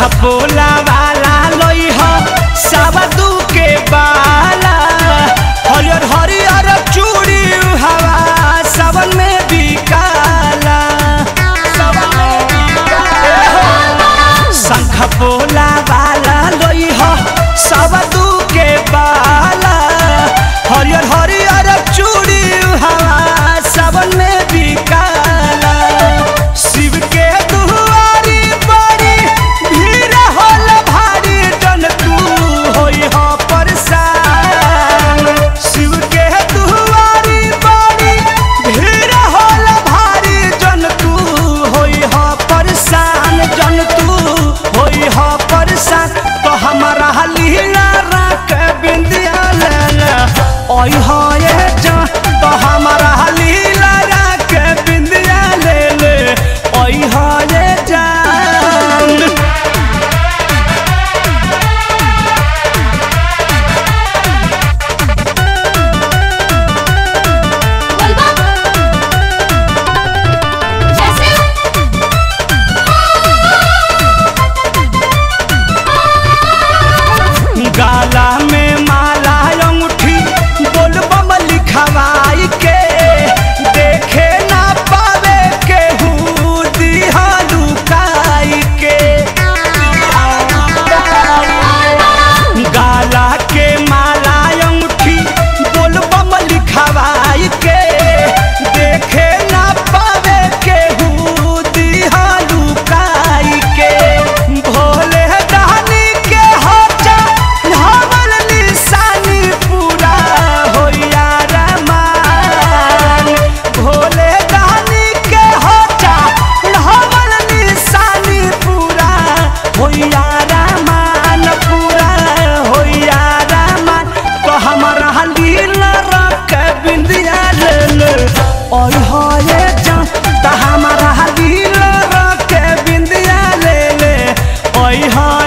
खपोला आई हाँ।